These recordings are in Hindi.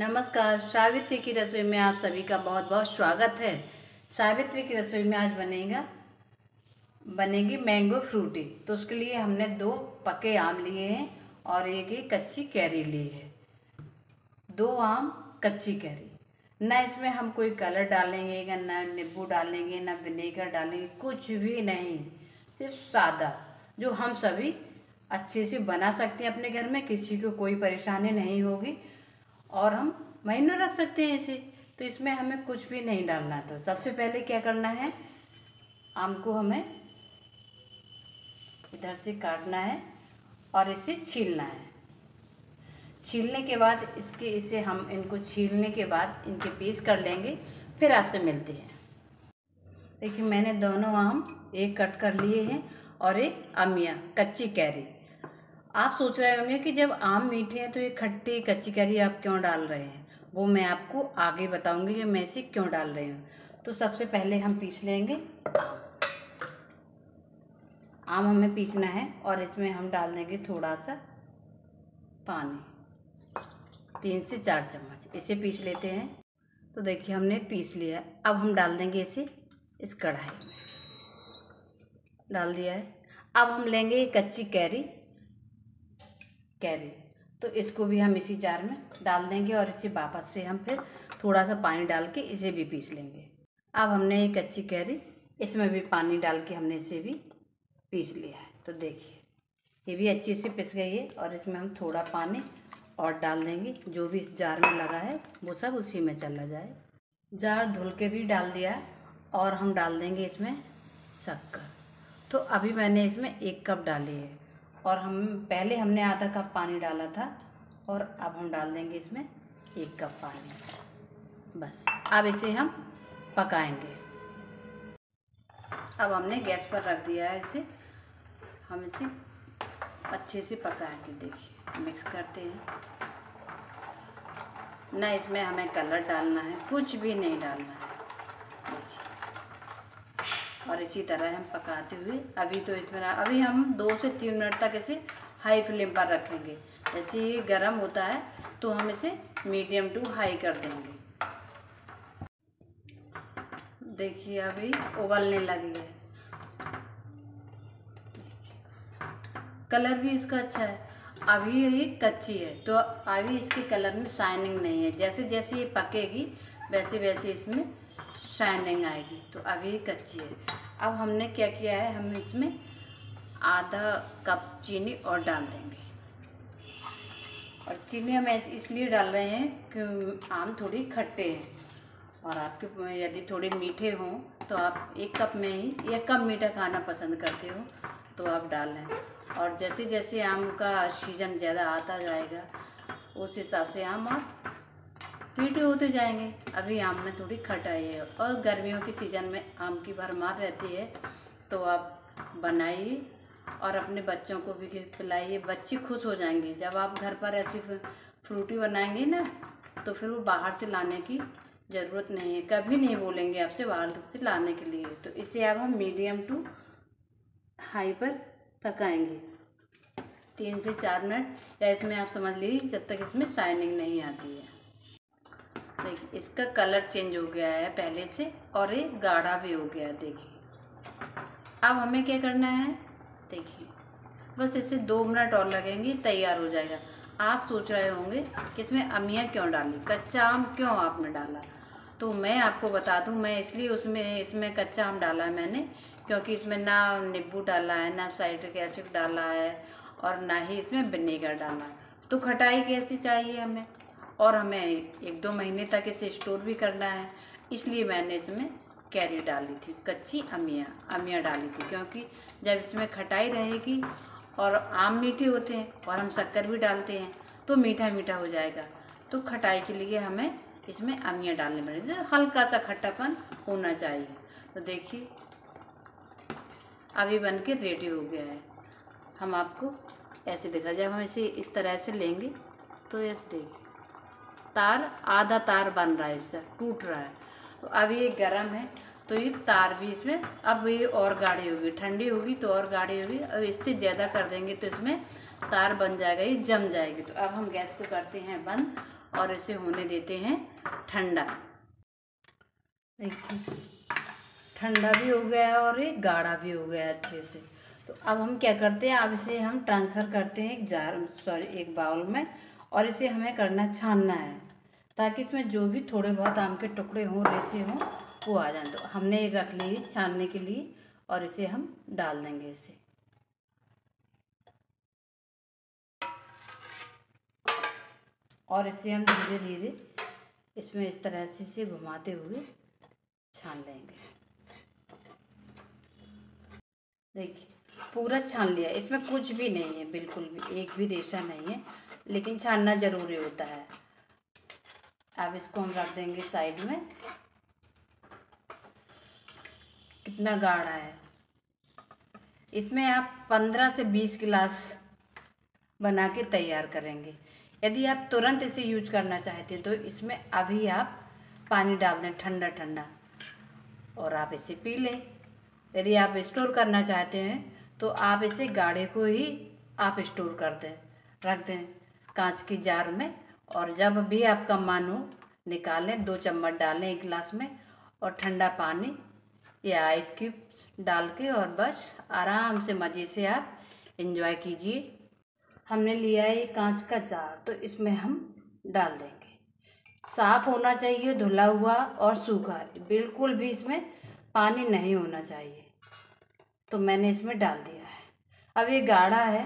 नमस्कार, सावित्री की रसोई में आप सभी का बहुत बहुत स्वागत है। सावित्री की रसोई में आज बनेगा, बनेगी मैंगो फ्रूटी। तो उसके लिए हमने दो पके आम लिए हैं और एक ही कच्ची कैरी ली है। दो आम, कच्ची कैरी। ना इसमें हम कोई कलर डालेंगे, या ना नींबू डालेंगे, ना विनेगर डालेंगे, कुछ भी नहीं। सिर्फ़ सादा, जो हम सभी अच्छे से बना सकते हैं अपने घर में, किसी को कोई परेशानी नहीं होगी। और हम महीनों रख सकते हैं इसे। तो इसमें हमें कुछ भी नहीं डालना तो सबसे पहले क्या करना है? आम को हमें इधर से काटना है और इसे छीलना है। छीलने के बाद इसके, इसे हम इनको छीलने के बाद इनके पीस कर लेंगे। फिर आपसे मिलते हैं। देखिए, मैंने दोनों आम एक कट कर लिए हैं और एक अमिया, कच्ची कैरी। आप सोच रहे होंगे कि जब आम मीठे हैं तो ये खट्टी कच्ची कैरी आप क्यों डाल रहे हैं? वो मैं आपको आगे बताऊँगी कि मैं इसे क्यों डाल रही हूँ। तो सबसे पहले हम पीस लेंगे आम। हमें पीसना है और इसमें हम डाल देंगे थोड़ा सा पानी। तीन से चार चम्मच। इसे पीस लेते हैं। तो देखिए, हमने पीस लिया अब हम डाल देंगे इसे इस कढ़ाई में। डाल दिया है। अब हम लेंगे कच्ची कैरी। कैरी। तो इसको भी हम इसी जार में डाल देंगे और इसे वापस से हम फिर थोड़ा सा पानी डाल के इसे भी पीस लेंगे। अब हमने ये कच्ची कैरी, इसमें भी पानी डाल के हमने इसे भी पीस लिया है। तो देखिए, ये भी अच्छी से पिस गई है और इसमें हम थोड़ा पानी और डाल देंगे। जो भी इस जार में लगा है, वो सब उसी में चला जाए। जार धुल के भी डाल दिया और हम डाल देंगे इसमें शक्कर। तो अभी मैंने इसमें एक कप डाली है। और हम, पहले हमने आधा कप पानी डाला था और अब हम डाल देंगे इसमें एक कप पानी। बस, अब इसे हम पकाएँगे। अब हमने गैस पर रख दिया है इसे। हम इसे अच्छे से पकाएँगे, देखिए, मिक्स करते हैं। ना इसमें हमें कलर डालना है, कुछ भी नहीं डालना है। और इसी तरह हम पकाते हुए, अभी तो इसमें अभी हम दो से तीन मिनट तक इसे हाई फ्लेम पर रखेंगे। जैसे ये गर्म होता है तो हम इसे मीडियम टू हाई कर देंगे। देखिए, अभी उबलने लगी है कलर भी इसका अच्छा है। अभी ये कच्ची है तो अभी इसके कलर में शाइनिंग नहीं है। जैसे जैसे ये पकेगी वैसे वैसे इसमें शाइनिंग आएगी। तो अभी कच्ची है। अब हमने क्या किया है? हम इसमें आधा कप चीनी और डाल देंगे। और चीनी हम इसलिए डाल रहे हैं कि आम थोड़ी खट्टे हैं। और आपके यदि थोड़े मीठे हों तो आप एक कप में ही एक कप मीठा खाना पसंद करते हो तो आप डाल लें। और जैसे जैसे आम का सीज़न ज़्यादा आता जाएगा, उस हिसाब से आम आप मीठे होते जाएँगे। अभी आम में थोड़ी खटाई है और गर्मियों के सीज़न में आम की भरमार रहती है। तो आप बनाइए और अपने बच्चों को भी पिलाइए बच्चे खुश हो जाएँगे। जब आप घर पर ऐसी फ्रूटी बनाएँगे ना तो फिर वो बाहर से लाने की ज़रूरत नहीं है। कभी नहीं बोलेंगे आपसे बाहर से लाने के लिए। तो इसे अब हम मीडियम टू हाई पर पकाएँगे। तीन से चार मिनट। या इसमें आप समझ लीजिए, जब तक इसमें शाइनिंग नहीं आती है। देखिए इसका कलर चेंज हो गया है पहले से और ये गाढ़ा भी हो गया है, देखिए। अब हमें क्या करना है? देखिए, बस इसे दो मिनट और लगेंगे, तैयार हो जाएगा। आप सोच रहे होंगे कि इसमें अमिया क्यों डाली, कच्चा आम क्यों आपने डाला? तो मैं आपको बता दूँ, मैं इसलिए उसमें, इसमें कच्चा आम डाला है मैंने, क्योंकि इसमें ना नींबू डाला है, ना साइट्रिक एसिड डाला है और ना ही इसमें विनेगर डाला। है तो खटाई कैसी चाहिए हमें? और हमें एक दो महीने तक इसे स्टोर भी करना है। इसलिए मैंने इसमें कैरी डाली थी, कच्ची अमिया अमिया डाली थी, क्योंकि जब इसमें खटाई रहेगी और आम मीठे होते हैं और हम शक्कर भी डालते हैं तो मीठा मीठा हो जाएगा। तो खटाई के लिए हमें इसमें अमिया डालने पड़ेगी। हल्का सा खट्टापन होना चाहिए। तो देखिए, अभी बन के रेडी हो गया है। हम आपको ऐसे देखा जब हम इसे इस तरह से लेंगे तो ये देखिए। तार, आधा तार बन रहा है इसका टूट रहा है। तो अभी ये गर्म है तो ये तार भी इसमें, अब ये और गाढ़ी होगी, ठंडी होगी तो और गाढ़ी होगी। अब इससे ज़्यादा कर देंगे तो इसमें तार बन जाएगा, ये जम जाएगी। तो अब हम गैस को करते हैं बंद और इसे होने देते हैं ठंडा। देखिए, ठंडा भी हो गया है और ये गाढ़ा भी हो गया है अच्छे से। तो अब हम क्या करते हैं, अब इसे हम ट्रांसफ़र करते हैं एक जार, सॉरी, एक बाउल में। और इसे हमें करना, छानना है, ताकि इसमें जो भी थोड़े बहुत आम के टुकड़े हों, रेसे हों, वो आ जाए। तो हमने रख ली छानने के लिए और इसे हम डाल देंगे इसे। और इसे हम धीरे धीरे इसमें इस तरह से इसे घुमाते हुए छान लेंगे। देखिए, पूरा छान लिया। इसमें कुछ भी नहीं है, बिल्कुल भी, एक भी रेशा नहीं है। लेकिन छानना ज़रूरी होता है। अब इसको हम रख देंगे साइड में। कितना गाढ़ा है। इसमें आप पंद्रह से बीस गिलास बना के तैयार करेंगे। यदि आप तुरंत इसे यूज़ करना चाहते हैं तो इसमें अभी आप पानी डाल दें ठंडा ठंडा, और आप इसे पी लें। यदि आप स्टोर करना चाहते हैं तो आप इसे गाढ़े को ही आप स्टोर कर दें, रख दें। कांच की जार में और जब भी आपका मन हो, निकालें, दो चम्मच डालें एक गिलास में और ठंडा पानी या आइस क्यूब्स डाल के और बस आराम से मज़े से आप इंजॉय कीजिए। हमने लिया है कांच का जार तो इसमें हम डाल देंगे। साफ़ होना चाहिए, धुला हुआ और सूखा, बिल्कुल भी इसमें पानी नहीं होना चाहिए। तो मैंने इसमें डाल दिया है। अब ये गाढ़ा है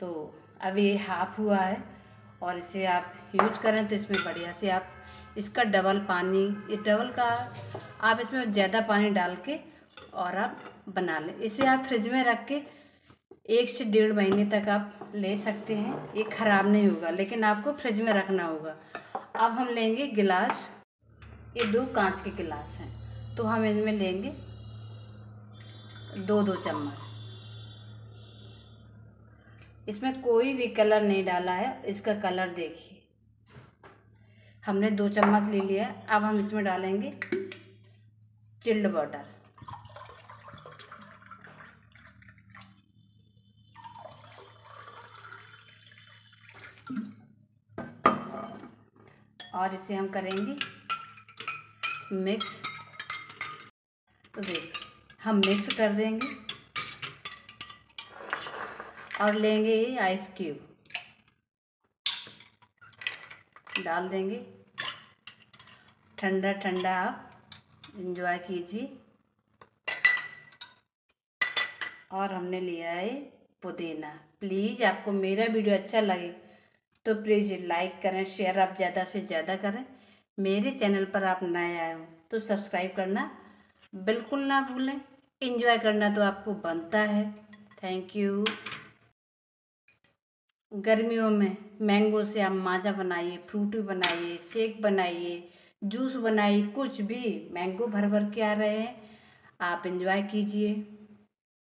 तो अब ये हाफ़ हुआ है और इसे आप यूज़ करें तो इसमें बढ़िया से आप इसका डबल पानी, ये डबल का आप इसमें ज़्यादा पानी डाल के और आप बना लें। इसे आप फ्रिज में रख के एक से डेढ़ महीने तक आप ले सकते हैं। ये ख़राब नहीं होगा, लेकिन आपको फ्रिज में रखना होगा। अब हम लेंगे गिलास। ये दो कांच के गिलास हैं तो हम इनमें लेंगे दो दो चम्मच। इसमें कोई भी कलर नहीं डाला है, इसका कलर देखिए। हमने दो चम्मच ले लिया अब हम इसमें डालेंगे चिल्ड वाटर। और इसे हम करेंगे मिक्स। तो देख, हम मिक्स कर देंगे। और लेंगे ये आइस क्यूब डाल देंगे। ठंडा ठंडा आप इंजॉय कीजिए। और हमने लिया है पुदीना। प्लीज़ आपको मेरा वीडियो अच्छा लगे तो प्लीज़ लाइक करें शेयर आप ज़्यादा से ज़्यादा करें। मेरे चैनल पर आप नए आए हो तो सब्सक्राइब करना बिल्कुल ना भूलें। इंजॉय करना तो आपको बनता है। थैंक यू गर्मियों में मैंगो से आप माजा बनाइए, फ्रूट बनाइए, शेक बनाइए, जूस बनाइए, कुछ भी मैंगो भर भर के आ रहे हैं। आप इंजॉय कीजिए।